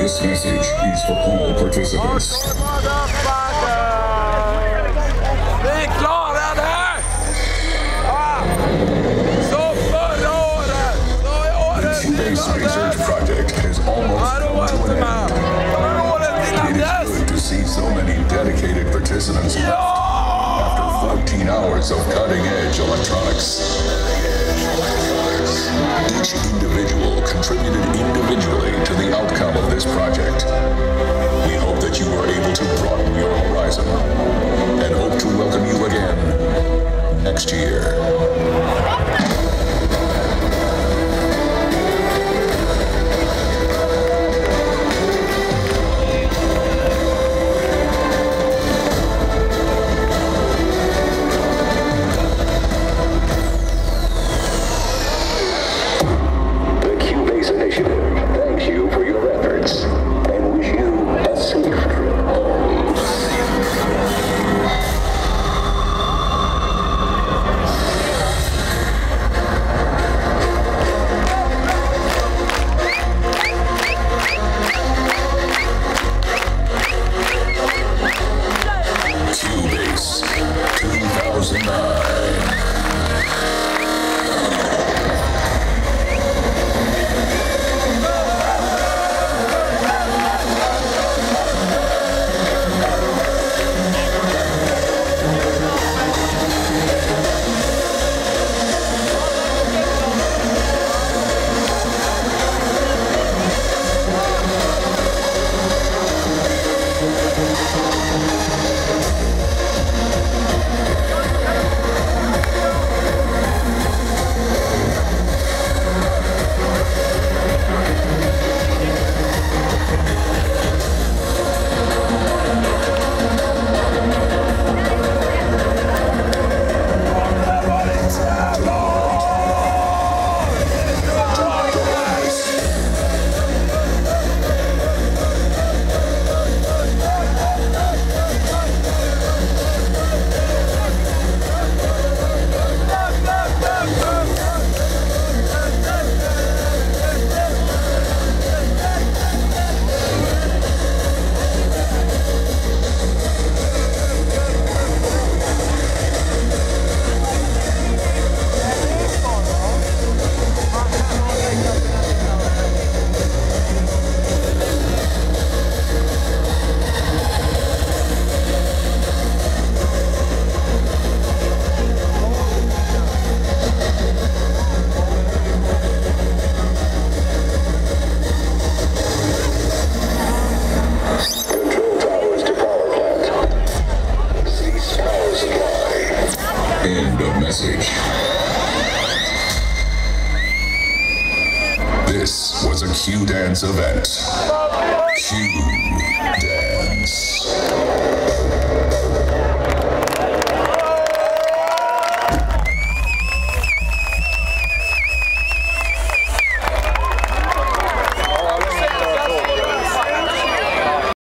This message is for all participants. Vi klarade det! Ah. Så förra året, så i året Q Base Research Project has almost come to an end. Förra året innan It is good to see so many dedicated participants Ja! after 14 hours of cutting-edge electronics. Each individual contributed individually to the outcome of this project. We hope that you were able to broaden This was a Q Dance event. Q Dance.